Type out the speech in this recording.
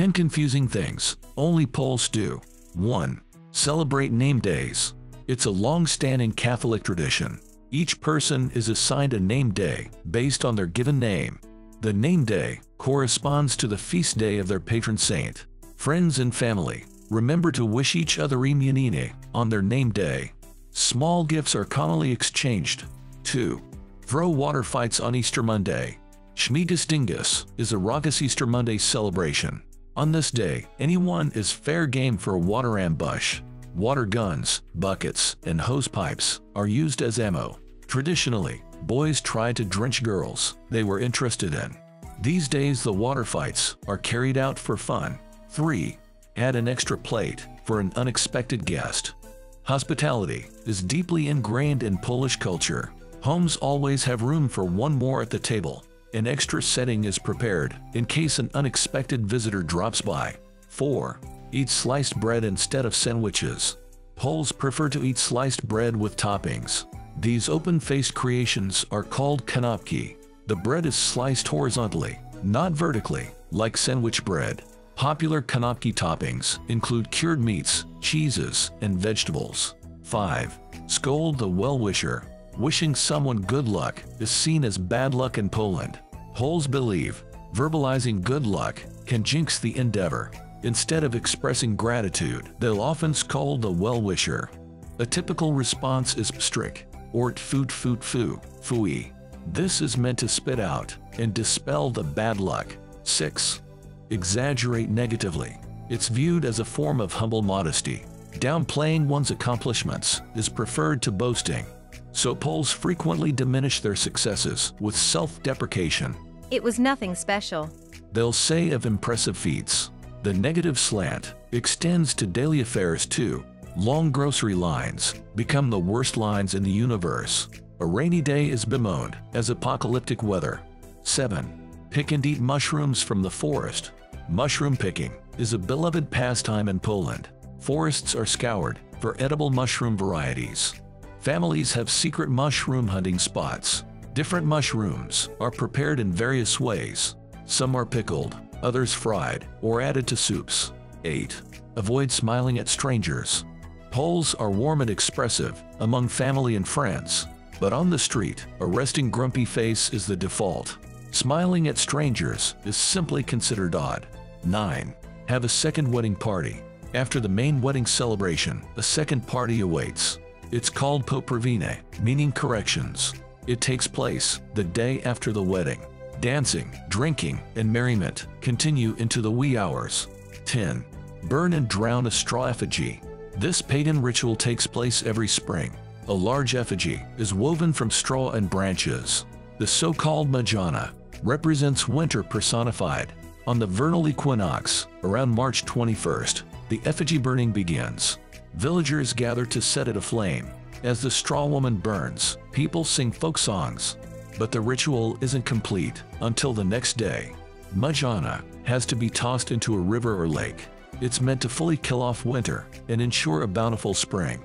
10 confusing things only Poles do. 1. Celebrate name days. It's a long-standing Catholic tradition. Each person is assigned a name day based on their given name. The name day corresponds to the feast day of their patron saint. Friends and family, remember to wish each other Imieniny on their name day. Small gifts are commonly exchanged. 2. Throw water fights on Easter Monday. Śmigus-dyngus is a raucous Easter Monday celebration. On this day, anyone is fair game for a water ambush. Water guns, buckets, and hose pipes are used as ammo. Traditionally, boys tried to drench girls they were interested in. These days the water fights are carried out for fun. 3. Add an extra plate for an unexpected guest. Hospitality is deeply ingrained in Polish culture. Homes always have room for one more at the table. An extra setting is prepared in case an unexpected visitor drops by. 4. Eat sliced bread instead of sandwiches. Poles prefer to eat sliced bread with toppings. These open-faced creations are called kanapki. The bread is sliced horizontally, not vertically, like sandwich bread. Popular kanapki toppings include cured meats, cheeses, and vegetables. 5. Scold the well-wisher. Wishing someone good luck is seen as bad luck in Poland. Poles believe verbalizing good luck can jinx the endeavor. Instead of expressing gratitude, they'll often scold the well-wisher. A typical response is pstryk, or foot foo, fooey. This is meant to spit out and dispel the bad luck. 6 exaggerate negatively. It's viewed as a form of humble modesty. Downplaying one's accomplishments is preferred to boasting. So Poles frequently diminish their successes with self-deprecation. It was nothing special. They'll say of impressive feats. The negative slant extends to daily affairs too. Long grocery lines become the worst lines in the universe. A rainy day is bemoaned as apocalyptic weather. 7. Pick and eat mushrooms from the forest. Mushroom picking is a beloved pastime in Poland. Forests are scoured for edible mushroom varieties. Families have secret mushroom hunting spots. Different mushrooms are prepared in various ways. Some are pickled, others fried, or added to soups. 8. Avoid smiling at strangers. Poles are warm and expressive among family and friends, but on the street, a resting grumpy face is the default. Smiling at strangers is simply considered odd. 9. Have a second wedding party. After the main wedding celebration, a second party awaits. It's called poprawiny, meaning corrections. It takes place the day after the wedding. Dancing, drinking, and merriment continue into the wee hours. 10. Burn and drown a straw effigy. This pagan ritual takes place every spring. A large effigy is woven from straw and branches. The so-called Marzanna represents winter personified. On the vernal equinox, around March 21st, the effigy burning begins. Villagers gather to set it aflame. As the straw woman burns, people sing folk songs. But the ritual isn't complete until the next day. Marzanna has to be tossed into a river or lake. It's meant to fully kill off winter and ensure a bountiful spring.